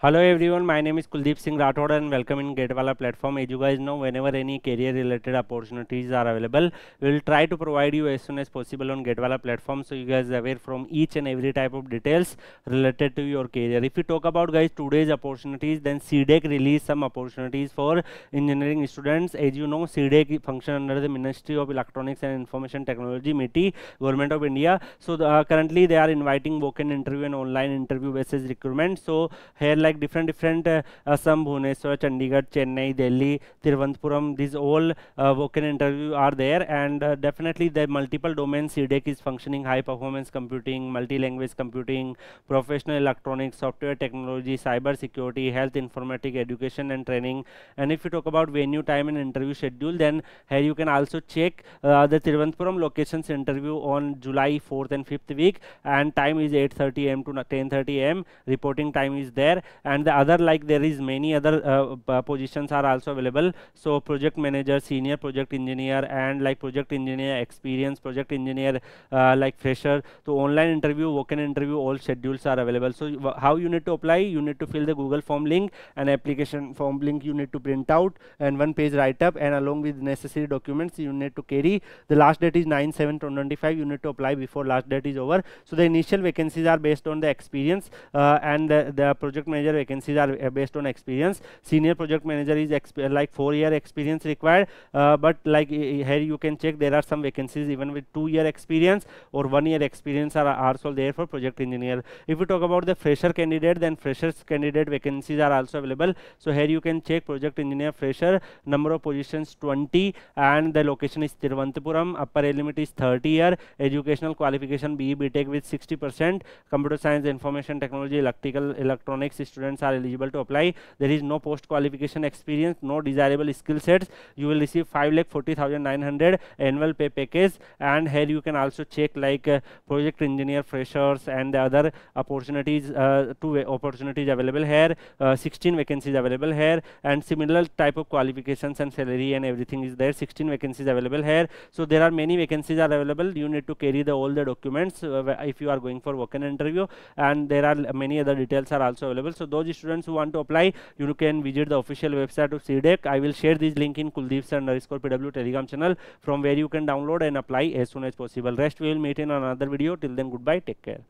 Hello everyone, my name is Kuldeep Singh Rathod and welcome in GATE Wallah platform. As you guys know, whenever any career related opportunities are available, we will try to provide you as soon as possible on GATE Wallah platform so you guys are aware from each and every type of details related to your career. If you talk about guys today's opportunities, then CDAC released some opportunities for engineering students. As you know, CDAC function under the Ministry of Electronics and Information Technology, MeitY, Government of India. So the, uh, currently they are inviting walk-in interview and online interview basis recruitment. So here like different different uh, Assam, Bhubaneswar, Chandigarh, Chennai, Delhi, Thiruvananthapuram. These all uh, walk-in interview are there, and uh, definitely the multiple domains CDAC is functioning: high performance computing, multi-language computing, professional electronics, software technology, cyber security, health informatics, education and training. And if you talk about venue, time, and interview schedule, then here you can also check uh, the Thiruvananthapuram locations interview on July 4th and 5th week, and time is 8:30 am to 10:30 am. Reporting time is there and the other like there is many other uh, positions are also available. So project manager senior project engineer and like project engineer experience project engineer uh, like fresher. So online interview walk-in interview all schedules are available. So how you need to apply? You need to fill the google form link and application form link you need to print out and one page write up and along with necessary documents you need to carry. The last date is 9 7 2025 you need to apply before last date is over. So the initial vacancies are based on the experience uh, and the, the project manager manager vacancies are uh, based on experience. Senior project manager is like four year experience required uh, but like here you can check there are some vacancies even with two year experience or one year experience are also there for project engineer. If we talk about the fresher candidate then freshers candidate vacancies are also available. So here you can check project engineer fresher number of positions 20 and the location is Thiruvananthapuram upper limit is 30 year educational qualification BE BTech with 60 percent computer science information technology electrical electronics students are eligible to apply. There is no post qualification experience no desirable skill sets. You will receive 5 lakh 40900 annual pay package. And here you can also check like uh, project engineer freshers and the other opportunities uh, two opportunities available here. Uh, 16 vacancies available here. And similar type of qualifications and salary and everything is there. 16 vacancies available here. So there are many vacancies are available. You need to carry the all the documents uh, if you are going for work and interview. And there are many other details are also available. So those students who want to apply you can visit the official website of CDAC I will share this link in Kuldeep sir underscore PW telegram channel from where you can download and apply as soon as possible. Rest we will meet in another video. Till then goodbye. Take care